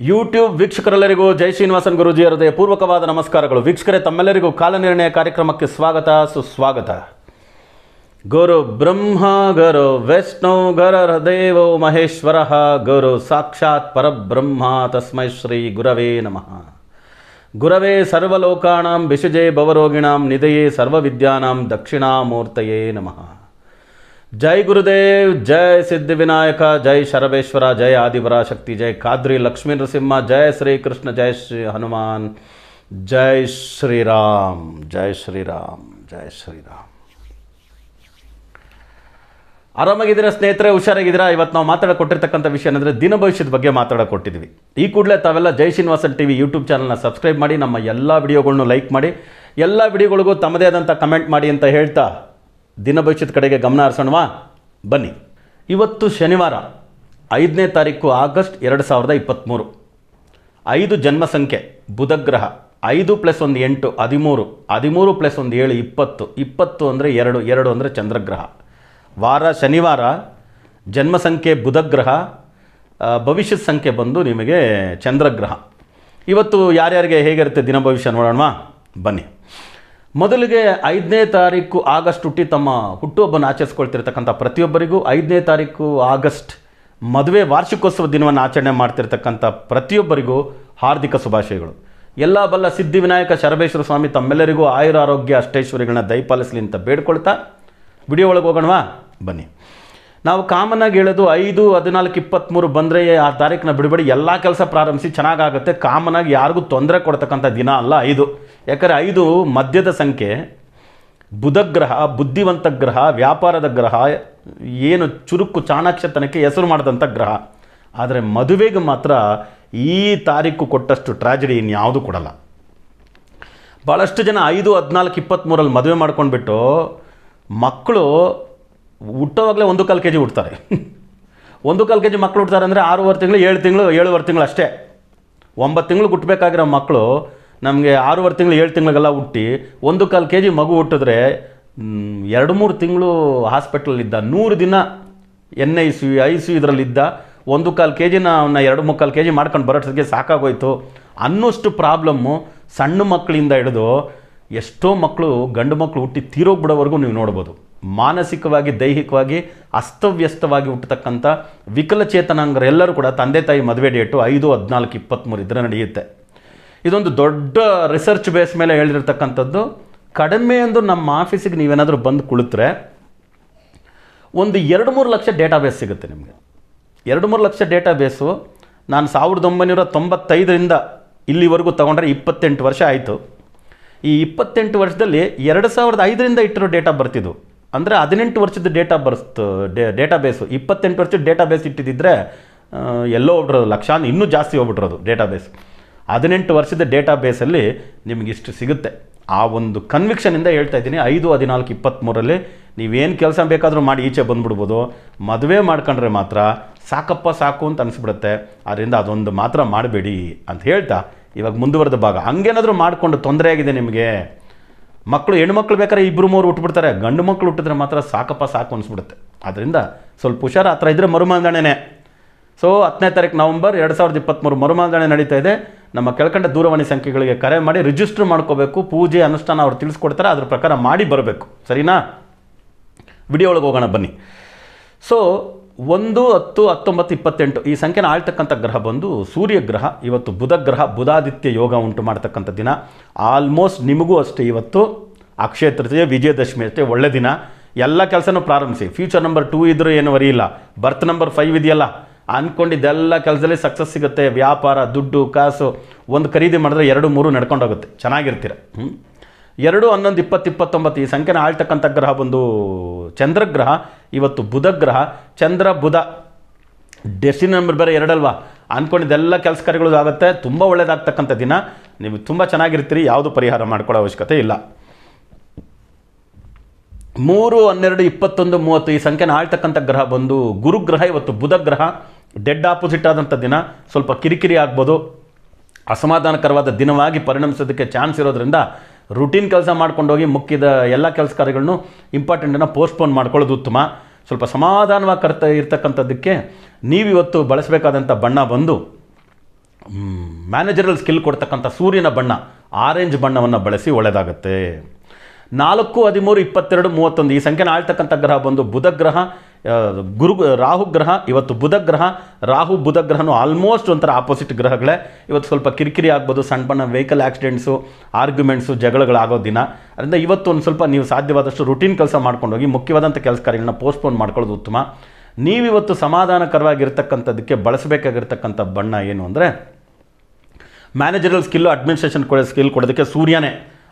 YouTube ವೀಕ್ಷಕರೆಲ್ಲರಿಗೂ ಜೈ ಶ್ರೀನಿವಾಸನ್ ಗುರುಜಿ ಹೃದಯ ಪೂರ್ವಕವಾದ ನಮಸ್ಕಾರಗಳು. ವೀಕ್ಷಕರೇ, ತಮ್ಮೆಲ್ಲರಿಗೂ ಕಾಲನಿರ್ಣಯ ಕಾರ್ಯಕ್ರಮಕ್ಕೆ ಸ್ವಾಗತ, ಸುಸ್ವಾಗತ. ಗುರು ಬ್ರಹ್ಮ ಗುರು ಗರ ಗುರದೇವೋ ಮಹೇಶ್ವರ. ಗುರು ಸಾಕ್ಷಾತ್ ಪರಬ್ರಹ್ಮ, ತಸ್ಮೈ ಶ್ರೀ ಗುರವೇ ನಮಃ. ಗುರವೇ ಸರ್ವಲೋಕಾಣಂ ವಿಷಜೇ ಭವರೋಗಿಣಾಂ, ನಿಧಯೇ ಸರ್ವವಿದ್ಯಾನಾಂ, ದಕ್ಷಿಣಾಮೂರ್ತಯೇ ನಮಃ. ಜೈ ಗುರುದೇವ್, ಜೈ ಸಿದ್ಧಿವಿನಾಯಕ ಜೈ ಶರಬೇಶ್ವರ ಜೈ ಆದಿಪರಾಶಕ್ತಿ ಜೈ ಕಾದ್ರಿ ಲಕ್ಷ್ಮೀ ನರಸಿಂಹ, ಜೈ ಶ್ರೀಕೃಷ್ಣ ಜೈ ಶ್ರೀ ಹನುಮಾನ್, ಜೈ ಶ್ರೀರಾಮ್ ಜೈ ಶ್ರೀರಾಮ್ ಜೈ ಶ್ರೀರಾಮ್ ಆರಾಮಾಗಿದ್ದೀರಾ ಸ್ನೇಹಿತರೆ? ಹುಷಾರಾಗಿದ್ದೀರಾ? ಇವತ್ತು ನಾವು ಮಾತಾಡಕೊಟ್ಟಿರ್ತಕ್ಕಂಥ ವಿಷಯ ಏನಂದರೆ ದಿನ ಭವಿಷ್ಯದ ಬಗ್ಗೆ ಮಾತಾಡಕೊಟ್ಟಿದ್ವಿ ಈ ಕೂಡಲೇ ತಾವೆಲ್ಲ Jai Srinivasan T V YouTube ಚಾನಲ್ನ ಸಬ್ಸ್ಕ್ರೈಬ್ ಮಾಡಿ, ನಮ್ಮ ಎಲ್ಲ ವಿಡಿಯೋಗಳ್ನು ಲೈಕ್ ಮಾಡಿ, ಎಲ್ಲ ವಿಡಿಯೋಗಳಿಗೂ ತಮ್ಮದೇ ಆದಂಥ ಕಮೆಂಟ್ ಮಾಡಿ ಅಂತ ಹೇಳ್ತಾ ದಿನ ಭವಿಷ್ಯದ ಕಡೆಗೆ ಗಮನ ಹರಿಸೋಣವಾ? ಬನ್ನಿ. ಇವತ್ತು ಶನಿವಾರ, ಐದನೇ ತಾರೀಕು ಆಗಸ್ಟ್ ಎರಡು ಸಾವಿರದ ಇಪ್ಪತ್ತ್ಮೂರು ಐದು ಜನ್ಮ ಸಂಖ್ಯೆ, ಬುಧಗ್ರಹ, ಐದು ಪ್ಲಸ್ ಒಂದು ಎಂಟು, ಹದಿಮೂರು. ಹದಿಮೂರು ಪ್ಲಸ್ ಒಂದು ಏಳು, ಇಪ್ಪತ್ತು. ಇಪ್ಪತ್ತು ಅಂದರೆ ಎರಡು ಎರಡು ಅಂದರೆ ಚಂದ್ರಗ್ರಹ. ವಾರ ಶನಿವಾರ, ಜನ್ಮ ಸಂಖ್ಯೆ ಬುಧಗ್ರಹ ಭವಿಷ್ಯದ ಸಂಖ್ಯೆ ಬಂದು ನಿಮಗೆ ಚಂದ್ರಗ್ರಹ. ಇವತ್ತು ಯಾರ್ಯಾರಿಗೆ ಹೇಗಿರುತ್ತೆ ದಿನ ಭವಿಷ್ಯ ನೋಡೋಣವಾ? ಬನ್ನಿ. ಮೊದಲಿಗೆ ಐದನೇ ತಾರೀಕು ಆಗಸ್ಟ್ ಹುಟ್ಟಿ ತಮ್ಮ ಹುಟ್ಟುಹಬ್ಬನ ಆಚರಿಸ್ಕೊಳ್ತಿರ್ತಕ್ಕಂಥ ಪ್ರತಿಯೊಬ್ಬರಿಗೂ ಐದನೇ ತಾರೀಕು ಆಗಸ್ಟ್ ಮದುವೆ ವಾರ್ಷಿಕೋತ್ಸವ ದಿನವನ್ನು ಆಚರಣೆ ಮಾಡ್ತಿರ್ತಕ್ಕಂಥ ಪ್ರತಿಯೊಬ್ಬರಿಗೂ ಹಾರ್ದಿಕ ಶುಭಾಶಯಗಳು. ಎಲ್ಲ ಬಲ್ಲ ಸಿದ್ಧಿವಿನಾಯಕ ಶರಬೇಶ್ವರ ಸ್ವಾಮಿ ತಮ್ಮೆಲ್ಲರಿಗೂ ಆಯುರ ಆರೋಗ್ಯ ಅಷ್ಟೈಶ್ವರ್ಯಗಳನ್ನ ದಯಪಾಲಿಸಲಿ ಅಂತ ಬೇಡ್ಕೊಳ್ತಾ ವಿಡಿಯೋ ಒಳಗೆ ಹೋಗೋಣವಾ? ಬನ್ನಿ. ನಾವು ಕಾಮನಾಗಿ ಹೇಳೋದು ಐದು, ಹದಿನಾಲ್ಕು ಇಪ್ಪತ್ತ್ಮೂರು ಬಂದರೆ ಆ ತಾರೀಕನ್ನ ಬಿಡಬೇಡಿ ಎಲ್ಲ ಕೆಲಸ ಪ್ರಾರಂಭಿಸಿ ಚೆನ್ನಾಗಾಗುತ್ತೆ. ಕಾಮನಾಗಿ ಯಾರಿಗೂ ತೊಂದರೆ ಕೊಡ್ತಕ್ಕಂಥ ದಿನ ಅಲ್ಲ ಐದು. ಯಾಕಂದರೆ ಐದು ಮಧ್ಯದ ಸಂಖ್ಯೆ, ಬುಧಗ್ರಹ, ಬುದ್ಧಿವಂತ ಗ್ರಹ, ವ್ಯಾಪಾರದ ಗ್ರಹ, ಏನು ಚುರುಕು ಚಾಣಾಕ್ಷತನಕ್ಕೆ ಹೆಸರು ಮಾಡಿದಂಥ ಗ್ರಹ. ಆದರೆ ಮದುವೆಗೆ ಮಾತ್ರ ಈ ತಾರೀಕು ಕೊಟ್ಟಷ್ಟು ಟ್ರಾಜಿಡಿ ಇನ್ಯಾವುದು ಕೊಡಲ್ಲ. ಭಾಳಷ್ಟು ಜನ ಐದು, ಹದಿನಾಲ್ಕು ಇಪ್ಪತ್ತ್ಮೂರಲ್ಲಿ ಮದುವೆ ಮಾಡ್ಕೊಂಡ್ಬಿಟ್ಟು ಮಕ್ಕಳು ಹುಟ್ಟೋವಾಗಲೇ ಒಂದು ಕಾಲು ಕೆ ಜಿ ಹುಡ್ತಾರೆ ಒಂದು ಕಾಲು ಕೆ ಜಿ ಮಕ್ಕಳು ಹುಡ್ತಾರೆ ಅಂದರೆ ಆರೂವರೆ ತಿಂಗಳು, ಏಳು ತಿಂಗಳು, ಏಳುವರೆ ತಿಂಗಳು ಅಷ್ಟೇ. ಒಂಬತ್ತು ತಿಂಗಳು ಹುಟ್ಟಬೇಕಾಗಿರೋ ಮಕ್ಕಳು ನಮಗೆ ಆರೂವರೆ ತಿಂಗಳು, ಏಳು ತಿಂಗಳಿಗೆಲ್ಲ ಹುಟ್ಟಿ ಒಂದು ಕಾಲು ಕೆ ಜಿ ಮಗು ಹುಟ್ಟಿದ್ರೆ ಎರಡು ಮೂರು ತಿಂಗಳು ಹಾಸ್ಪಿಟ್ಲಲ್ಲಿದ್ದ, ನೂರು ದಿನ N I C I C ಇದರಲ್ಲಿದ್ದ, ಒಂದು ಕಾಲು ಕೆ ಜಿನ ಅವನ್ನ ಎರಡು ಮುಕ್ಕಾಲು ಕೆ ಜಿ ಮಾಡ್ಕೊಂಡು ಬರೋಷ್ಟಕ್ಕೆ ಸಾಕಾಗೋಯ್ತು ಅನ್ನೋಷ್ಟು ಪ್ರಾಬ್ಲಮ್ಮು ಸಣ್ಣ ಮಕ್ಕಳಿಂದ ಹಿಡಿದು ಎಷ್ಟೋ ಮಕ್ಕಳು ಗಂಡು ಮಕ್ಕಳು ಹುಟ್ಟಿ ತೀರೋಗ್ಬಿಡೋವರೆಗೂ ನೀವು ನೋಡ್ಬೋದು. ಮಾನಸಿಕವಾಗಿ, ದೈಹಿಕವಾಗಿ ಅಸ್ತವ್ಯಸ್ತವಾಗಿ ಹುಟ್ಟತಕ್ಕಂಥ ವಿಕಲಚೇತನಾಂಗರೆಲ್ಲರೂ ಕೂಡ ತಂದೆ ತಾಯಿ ಮದುವೆ ಡೇಟು ಐದು, ಹದಿನಾಲ್ಕು ಇಪ್ಪತ್ತ್ಮೂರು ಇದರ ನಡೆಯುತ್ತೆ. ಇದೊಂದು ದೊಡ್ಡ ರಿಸರ್ಚ್ ಬೇಸ್ ಮೇಲೆ ಹೇಳಿರ್ತಕ್ಕಂಥದ್ದು, ಕಡಿಮೆ ಎಂದು ನಮ್ಮ ಆಫೀಸಿಗೆ ನೀವೇನಾದರೂ ಬಂದು ಕುಳಿತರೆ ಒಂದು ಎರಡು ಮೂರು ಲಕ್ಷ ಡೇಟಾಬೇಸ್ ಸಿಗುತ್ತೆ ನಿಮಗೆ. ಎರಡು ಮೂರು ಲಕ್ಷ ಡೇಟಾಬೇಸು ನಾನು ಸಾವಿರದ ಒಂಬೈನೂರ ತೊಂಬತ್ತೈದರಿಂದ ಇಲ್ಲಿವರೆಗೂ ತೊಗೊಂಡ್ರೆ ಇಪ್ಪತ್ತೆಂಟು ವರ್ಷ ಆಯಿತು. ಈ ಇಪ್ಪತ್ತೆಂಟು ವರ್ಷದಲ್ಲಿ ಎರಡು ಸಾವಿರದ ಐದರಿಂದ ಇಟ್ಟಿರೋ ಡೇಟಾ ಬರ್ತಿದ್ದು ಅಂದರೆ ಹದಿನೆಂಟು ವರ್ಷದ ಡೇಟಾ ಬರ್ಸ್ತ ಡೇಟಾ ಬೇಸು ಇಪ್ಪತ್ತೆಂಟು ವರ್ಷದ ಡೇಟಾಬೇಸ್ ಇಟ್ಟಿದ್ದಿದ್ರೆ ಇಟ್ಟಿದ್ದರೆ ಎಲ್ಲೋ ಹೋಗ್ಬಿಟ್ರೋದು ಲಕ್ಷ ಇನ್ನೂ ಜಾಸ್ತಿ ಹೋಗ್ಬಿಟ್ರೋದು ಡೇಟಾಬೇಸ್ ಹದಿನೆಂಟು ವರ್ಷದ ಡೇಟಾಬೇಸಲ್ಲಿ ನಿಮಗೆ ಇಷ್ಟು ಸಿಗುತ್ತೆ. ಆ ಒಂದು ಕನ್ವಿಕ್ಷನಿಂದ ಹೇಳ್ತಾ ಇದ್ದೀನಿ, ಐದು, ಹದಿನಾಲ್ಕು ಇಪ್ಪತ್ತ್ಮೂರಲ್ಲಿ ನೀವೇನು ಕೆಲಸ ಬೇಕಾದರೂ ಮಾಡಿ ಈಚೆ ಬಂದ್ಬಿಡ್ಬೋದು. ಮದುವೆ ಮಾಡ್ಕೊಂಡ್ರೆ ಮಾತ್ರ ಸಾಕಪ್ಪ ಸಾಕು ಅಂತ ಅನಿಸ್ಬಿಡುತ್ತೆ. ಅದರಿಂದ ಅದೊಂದು ಮಾತ್ರ ಮಾಡಬೇಡಿ ಅಂತ ಹೇಳ್ತಾ ಇವಾಗ ಮುಂದುವರೆದ ಭಾಗ. ಹಂಗೇನಾದರೂ ಮಾಡಿಕೊಂಡು ತೊಂದರೆ ಆಗಿದೆ ನಿಮಗೆ? ಮಕ್ಕಳು ಹೆಣ್ಮಕ್ಳು ಬೇಕಾದ್ರೆ ಇಬ್ಬರು ಮೂರು ಹುಟ್ಟುಬಿಡ್ತಾರೆ ಗಂಡು ಮಕ್ಕಳು ಹುಟ್ಟಿದ್ರೆ ಮಾತ್ರ ಸಾಕಪ್ಪ, ಸಾಕು ಅನಿಸ್ಬಿಡುತ್ತೆ. ಅದರಿಂದ ಸ್ವಲ್ಪ ಹುಷಾರು ಆ ಥರ ಇದ್ದರೆ ಮರುಮಾಂದಣೆನೇ ಸೊ ಹತ್ತನೇ ತಾರೀಕು ನವಂಬರ್ ಎರಡು ಸಾವಿರದ ಇಪ್ಪತ್ತ್ಮೂರು ಮರುಮಾಂದಣೆ ನಡೀತಾ ಇದೆ. ನಮ್ಮ ಕೆಳಕಂಡ ದೂರವಾಣಿ ಸಂಖ್ಯೆಗಳಿಗೆ ಕರೆ ಮಾಡಿ ರಿಜಿಸ್ಟರ್ ಮಾಡ್ಕೋಬೇಕು. ಪೂಜೆ, ಅನುಷ್ಠಾನ ಅವ್ರು ತಿಳಿಸ್ಕೊಡ್ತಾರೆ. ಅದ್ರ ಪ್ರಕಾರ ಮಾಡಿ ಬರಬೇಕು. ಸರಿನಾ? ವಿಡಿಯೋ ಒಳಗೆ ಹೋಗೋಣ, ಬನ್ನಿ. ಸೊ ಒಂದು, ಹತ್ತು, ಹತ್ತೊಂಬತ್ತು, ಇಪ್ಪತ್ತೆಂಟು, ಈ ಸಂಖ್ಯೆನ ಆಳ್ತಕ್ಕಂಥ ಗ್ರಹ ಬಂದು ಸೂರ್ಯ ಗ್ರಹ, ಇವತ್ತು ಬುಧ ಗ್ರಹ, ಬುಧಾದಿತ್ಯ ಯೋಗ ಉಂಟು ಮಾಡ್ತಕ್ಕಂಥ ದಿನ. ಆಲ್ಮೋಸ್ಟ್ ನಿಮಗೂ ಅಷ್ಟೇ ಇವತ್ತು. ಅಕ್ಷಯ ತೃತೀಯ, ವಿಜಯದಶಮಿ ಅಷ್ಟೇ ಒಳ್ಳೆ ದಿನ. ಎಲ್ಲ ಕೆಲಸನೂ ಪ್ರಾರಂಭಿಸಿ. ಫ್ಯೂಚರ್ ನಂಬರ್ ಟೂ ಇದ್ರೂ ಏನು ಇಲ್ಲ ಬರ್ತ್ ನಂಬರ್ ಫೈವ್ ಇದೆಯಲ್ಲ? ಅಂದ್ಕೊಂಡಿದ್ದೆಲ್ಲ ಕೆಲಸದಲ್ಲಿ ಸಕ್ಸಸ್ ಸಿಗುತ್ತೆ. ವ್ಯಾಪಾರ, ದುಡ್ಡು, ಕಾಸು. ಒಂದು ಖರೀದಿ ಮಾಡಿದ್ರೆ ಎರಡು, ಮೂರು ನಡ್ಕೊಂಡೋಗುತ್ತೆ. ಚೆನ್ನಾಗಿರ್ತೀರ? ಹ್ಞೂ ಎರಡು ಹನ್ನೊಂದು ಇಪ್ಪತ್ತು ಇಪ್ಪತ್ತೊಂಬತ್ತು, ಈ ಸಂಖ್ಯೆನ ಆಳ್ತಕ್ಕಂಥ ಗ್ರಹ ಬಂದು ಚಂದ್ರಗ್ರಹ, ಇವತ್ತು ಬುಧ ಗ್ರಹ ಚಂದ್ರ, ಬುಧ. ಡೆಸ್ಟಿನ ನಂಬರ್ ಬೇರೆ ಎರಡಲ್ವಾ? ಅಂದ್ಕೊಂಡಿದ್ದೆಲ್ಲ ಕೆಲಸ ಕಾರ್ಯಗಳು ಆಗುತ್ತೆ. ತುಂಬ ಒಳ್ಳೆಯದಾಗ್ತಕ್ಕಂಥ ದಿನ. ನೀವು ತುಂಬ ಚೆನ್ನಾಗಿರ್ತೀರಿ. ಯಾವುದು ಪರಿಹಾರ ಮಾಡ್ಕೊಳ್ಳೋ ಅವಶ್ಯಕತೆ ಇಲ್ಲ. ಮೂರು, ಹನ್ನೆರಡು, ಇಪ್ಪತ್ತೊಂದು, ಮೂವತ್ತು, ಈ ಸಂಖ್ಯೆನ ಆಳ್ತಕ್ಕಂಥ ಗ್ರಹ ಬಂದು ಗುರುಗ್ರಹ, ಇವತ್ತು ಬುಧ ಗ್ರಹ ಡೆಡ್ ಆಪೋಸಿಟ್ ಆದಂಥ ದಿನ. ಸ್ವಲ್ಪ ಕಿರಿಕಿರಿ ಆಗ್ಬೋದು. ಅಸಮಾಧಾನಕರವಾದ ದಿನವಾಗಿ ಪರಿಣಮಿಸೋದಕ್ಕೆ ಚಾನ್ಸ್ ಇರೋದ್ರಿಂದ ರುಟೀನ್ ಕೆಲಸ ಮಾಡ್ಕೊಂಡೋಗಿ ಮುಖ್ಯದ ಎಲ್ಲ ಕೆಲಸ ಕಾರ್ಯಗಳನ್ನು ಇಂಪಾರ್ಟೆಂಟನ್ನು ಪೋಸ್ಟ್ಪೋನ್ ಮಾಡ್ಕೊಳ್ಳೋದು ಉತ್ತಮ. ಸ್ವಲ್ಪ ಸಮಾಧಾನವಾಗಿ ಕರ್ತ ಇರ್ತಕ್ಕಂಥದ್ದಕ್ಕೆ ನೀವಿವತ್ತು ಬಳಸಬೇಕಾದಂಥ ಬಣ್ಣ ಬಂದು ಮ್ಯಾನೇಜರಲ್ ಸ್ಕಿಲ್ ಕೊಡ್ತಕ್ಕಂಥ ಸೂರ್ಯನ ಬಣ್ಣ ಆರೆಂಜ್ ಬಣ್ಣವನ್ನು ಬಳಸಿ ಒಳ್ಳೆಯದಾಗುತ್ತೆ ನಾಲ್ಕು, ಹದಿಮೂರು, ಇಪ್ಪತ್ತೆರಡು, ಮೂವತ್ತೊಂದು ಈ ಸಂಖ್ಯೆನ ಆಳ್ತಕ್ಕಂಥ ಗ್ರಹ ಬಂದು ಬುಧ ಗ್ರಹ ಗುರು, ರಾಹು ಗ್ರಹ, ಇವತ್ತು ಬುಧ ಗ್ರಹ, ರಾಹು ಬುಧ ಗ್ರಹನು ಆಲ್ಮೋಸ್ಟ್ ಒಂಥರ ಆಪೋಸಿಟ್ ಗ್ರಹಗಳೇ. ಇವತ್ತು ಸ್ವಲ್ಪ ಕಿರಿಕಿರಿ ಆಗ್ಬೋದು, ಸಣ್ಣ ಬಣ್ಣ ವೆಹಿಕಲ್ ಆಕ್ಸಿಡೆಂಟ್ಸು ಆರ್ಗ್ಯುಮೆಂಟ್ಸು ಜಗಳಗಳಾಗೋ ದಿನ. ಅದರಿಂದ ಇವತ್ತು ಒಂದು ಸ್ವಲ್ಪ ನೀವು ಸಾಧ್ಯವಾದಷ್ಟು ರುಟೀನ್ ಕೆಲಸ ಮಾಡ್ಕೊಂಡು ಹೋಗಿ ಮುಖ್ಯವಾದಂಥ ಕೆಲಸ ಕಾರ್ಯಗಳನ್ನ ಪೋಸ್ಟ್ಪೋನ್ ಮಾಡ್ಕೊಳ್ಳೋದು ಉತ್ತಮ. ನೀವಿವತ್ತು ಸಮಾಧಾನಕರವಾಗಿರ್ತಕ್ಕಂಥದ್ದಕ್ಕೆ ಬಳಸಬೇಕಾಗಿರ್ತಕ್ಕಂಥ ಬಣ್ಣ ಏನು ಅಂದರೆ ಮ್ಯಾನೇಜರಲ್ ಸ್ಕಿಲ್ಲು ಅಡ್ಮಿನಿಸ್ಟ್ರೇಷನ್ ಕೊಡೋ ಸ್ಕಿಲ್ ಕೊಡೋದಕ್ಕೆ ಸೂರ್ಯನೇ.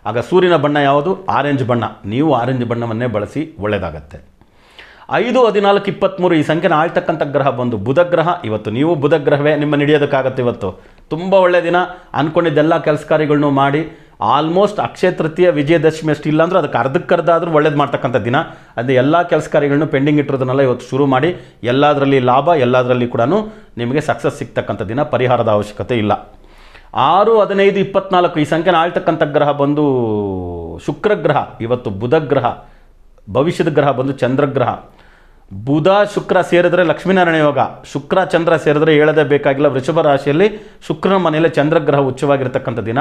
ಆಗ ಸೂರ್ಯನ ಬಣ್ಣ ಯಾವುದು? ಆರೆಂಜ್ ಬಣ್ಣ. ನೀವು ಆರೆಂಜ್ ಬಣ್ಣವನ್ನೇ ಬಳಸಿ ಒಳ್ಳೆಯದಾಗತ್ತೆ ಐದು ಹದಿನಾಲ್ಕು ಇಪ್ಪತ್ತ್ಮೂರು ಈ ಸಂಖ್ಯೆನ ಆಳ್ತಕ್ಕಂಥ ಗ್ರಹ ಬಂದು ಬುಧ ಗ್ರಹ ಇವತ್ತು ನೀವು ಬುಧ ಗ್ರಹವೇ ನಿಮ್ಮ ಹಿಡಿಯೋದಕ್ಕಾಗತ್ತೆ ಇವತ್ತು. ತುಂಬ ಒಳ್ಳೆಯ ದಿನ. ಅಂದ್ಕೊಂಡಿದ್ದೆಲ್ಲ ಕೆಲಸ ಕಾರ್ಯಗಳನ್ನು ಮಾಡಿ. ಆಲ್ಮೋಸ್ಟ್ ಅಕ್ಷಯ ತೃತೀಯ, ವಿಜಯದಶಮಿ ಅಷ್ಟು ಇಲ್ಲ ಅಂದ್ರೆ ಅದಕ್ಕೆ ಅರ್ಧಕ್ಕರ್ಧಾದ್ರೂ ಒಳ್ಳೇದು ಮಾಡ್ತಕ್ಕಂಥ ದಿನ. ಅದು ಎಲ್ಲ ಕೆಲಸ ಕಾರ್ಯಗಳನ್ನು ಪೆಂಡಿಂಗ್ ಇಟ್ಟಿರೋದನ್ನೆಲ್ಲ ಇವತ್ತು ಶುರು ಮಾಡಿ. ಎಲ್ಲದರಲ್ಲಿ ಲಾಭ, ಎಲ್ಲದರಲ್ಲಿ ಕೂಡ ನಿಮಗೆ ಸಕ್ಸಸ್ ಸಿಗ್ತಕ್ಕಂಥ ದಿನ. ಪರಿಹಾರದ ಅವಶ್ಯಕತೆ ಇಲ್ಲ. ಆರು, ಹದಿನೈದು, ಇಪ್ಪತ್ನಾಲ್ಕು ಈ ಸಂಖ್ಯೆನ ಆಳ್ತಕ್ಕಂಥ ಗ್ರಹ ಬಂದು ಶುಕ್ರಗ್ರಹ. ಇವತ್ತು ಬುಧ ಗ್ರಹ ಭವಿಷ್ಯದ ಗ್ರಹ ಬಂದು ಚಂದ್ರಗ್ರಹ. ಬುಧ, ಶುಕ್ರ ಸೇರಿದರೆ ಲಕ್ಷ್ಮೀನಾರಾಯಣ ಯೋಗ, ಶುಕ್ರ, ಚಂದ್ರ ಸೇರಿದರೆ ಹೇಳದೇ ಬೇಕಾಗಿಲ್ಲ ವೃಷಭ ರಾಶಿಯಲ್ಲಿ ಶುಕ್ರನ ಮನೆಯಲ್ಲಿ ಚಂದ್ರಗ್ರಹ ಉಚ್ಚವಾಗಿರ್ತಕ್ಕಂಥ ದಿನ.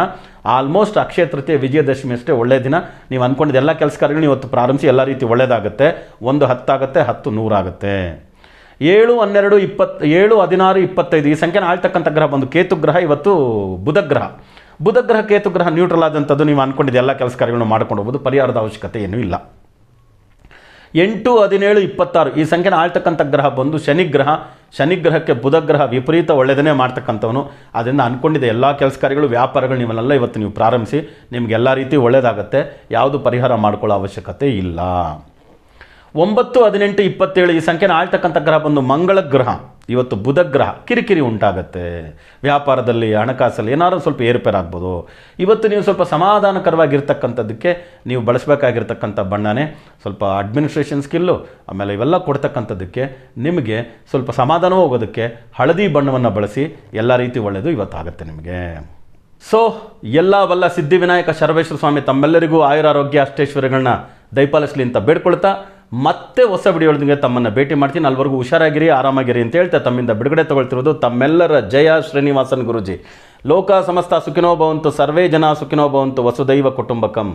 ಆಲ್ಮೋಸ್ಟ್ ಅಕ್ಷಯ ತೃತೀಯ, ವಿಜಯದಶಮಿ ಅಷ್ಟೇ ಒಳ್ಳೆಯ ದಿನ. ನೀವು ಅಂದ್ಕೊಂಡಿದ್ದ ಎಲ್ಲ ಕೆಲಸ ಕಾರ್ಯಗಳು ಇವತ್ತು ಪ್ರಾರಂಭಿಸಿ ಎಲ್ಲ ರೀತಿ ಒಳ್ಳೆಯದಾಗುತ್ತೆ ಒಂದು ಹತ್ತಾಗುತ್ತೆ, ಹತ್ತು ನೂರಾಗುತ್ತೆ. ಏಳು, ಹನ್ನೆರಡು ಇಪ್ಪತ್ತು ಏಳು, ಹದಿನಾರು, ಇಪ್ಪತ್ತೈದು, ಈ ಸಂಖ್ಯೆನ ಆಳ್ತಕ್ಕಂಥ ಗ್ರಹ ಬಂದು ಕೇತು ಗ್ರಹ, ಇವತ್ತು ಬುಧಗ್ರಹ ಬುಧಗ್ರಹ ಕೇತುಗ್ರಹ ಗ್ರಹ, ಕೇತು ಗ್ರಹ ನ್ಯೂಟ್ರಲ್ ಆದಂಥದ್ದು ನೀವು ಅಂದ್ಕೊಂಡಿದ್ದ ಎಲ್ಲ ಕೆಲಸ ಕಾರ್ಯಗಳನ್ನು ಮಾಡ್ಕೊಂಡು ಹೋಗ್ಬೋದು. ಪರಿಹಾರದ ಅವಶ್ಯಕತೆ ಏನೂ ಇಲ್ಲ. ಎಂಟು, ಹದಿನೇಳು, ಇಪ್ಪತ್ತಾರು. ಈ ಸಂಖ್ಯೆನ ಆಳ್ತಕ್ಕಂಥ ಗ್ರಹ ಬಂದು ಶನಿಗ್ರಹ ಶನಿಗ್ರಹಕ್ಕೆ ಬುಧಗ್ರಹ ವಿಪರೀತ ಒಳ್ಳೆಯದನ್ನೇ ಮಾಡ್ತಕ್ಕಂಥವನು. ಅದರಿಂದ ಅಂದ್ಕೊಂಡಿದ್ದ ಎಲ್ಲ ಕೆಲಸ ಕಾರ್ಯಗಳು, ವ್ಯಾಪಾರಗಳು ನೀವನ್ನೆಲ್ಲ ಇವತ್ತು ನೀವು ಪ್ರಾರಂಭಿಸಿ. ನಿಮ್ಗೆ ಎಲ್ಲ ರೀತಿ ಒಳ್ಳೆಯದಾಗುತ್ತೆ ಯಾವುದು ಪರಿಹಾರ ಮಾಡ್ಕೊಳ್ಳೋ ಅವಶ್ಯಕತೆ ಇಲ್ಲ. ಒಂಬತ್ತು, ಹದಿನೆಂಟು, ಇಪ್ಪತ್ತೇಳು, ಈ ಸಂಖ್ಯೆನ ಆಳ್ತಕ್ಕಂಥ ಗ್ರಹ ಬಂದು ಮಂಗಳ ಗ್ರಹ. ಇವತ್ತು ಬುಧಗ್ರಹ ಕಿರಿಕಿರಿ ಉಂಟಾಗತ್ತೆ. ವ್ಯಾಪಾರದಲ್ಲಿ ಹಣಕಾಸಲ್ಲಿ ಏನಾದರೂ ಸ್ವಲ್ಪ ಏರುಪೇರಾಗ್ಬೋದು. ಇವತ್ತು ನೀವು ಸ್ವಲ್ಪ ಸಮಾಧಾನಕರವಾಗಿರ್ತಕ್ಕಂಥದ್ದಕ್ಕೆ ನೀವು ಬಳಸಬೇಕಾಗಿರ್ತಕ್ಕಂಥ ಬಣ್ಣನೇ, ಸ್ವಲ್ಪ ಅಡ್ಮಿನಿಸ್ಟ್ರೇಷನ್ ಸ್ಕಿಲ್ಲು ಆಮೇಲೆ ಇವೆಲ್ಲ ಕೊಡ್ತಕ್ಕಂಥದ್ದಕ್ಕೆ ನಿಮಗೆ ಸ್ವಲ್ಪ ಸಮಾಧಾನ ಹೋಗೋದಕ್ಕೆ ಹಳದಿ ಬಣ್ಣವನ್ನು ಬಳಸಿ ಎಲ್ಲ ರೀತಿ ಒಳ್ಳೆಯದು ಇವತ್ತಾಗುತ್ತೆ ನಿಮಗೆ. ಸೊ ಎಲ್ಲ ವಲ್ಲ ಸಿದ್ಧಿವಿನಾಯಕ ಶರವೇಶ್ವರ ಸ್ವಾಮಿ ತಮ್ಮೆಲ್ಲರಿಗೂ ಆಯುರಾರೋಗ್ಯ ಅಷ್ಟೇಶ್ವರಗಳನ್ನ ದಯಪಾಲಿಸಲಿ ಅಂತ ಬೇಡ್ಕೊಳ್ತಾ ಮತ್ತೆ ಹೊಸ ವಿಡಿಯೋದೊಂದಿಗೆ ತಮ್ಮನ್ನು ಭೇಟಿ ಮಾಡ್ತೀನಿ. ಅಲ್ಲಿವರೆಗೂ ಹುಷಾರಾಗಿರಿ, ಆರಾಮಾಗಿರಿ ಅಂತ ಹೇಳ್ತಾ ತಮ್ಮಿಂದ ಬಿಡುಗಡೆ ತಗೊಳ್ತಿರೋದು ತಮ್ಮೆಲ್ಲರ ಜಯ ಶ್ರೀನಿವಾಸನ್ ಗುರುಜಿ. ಲೋಕ ಸಮಸ್ತ ಸುಖಿನೋ ಭವಂತು, ಸರ್ವೇ ಜನ ಸುಖಿನೋ ಭವಂತು, ವಸುದೈವ ಕುಟುಂಬಕಂ.